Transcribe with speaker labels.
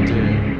Speaker 1: about doing.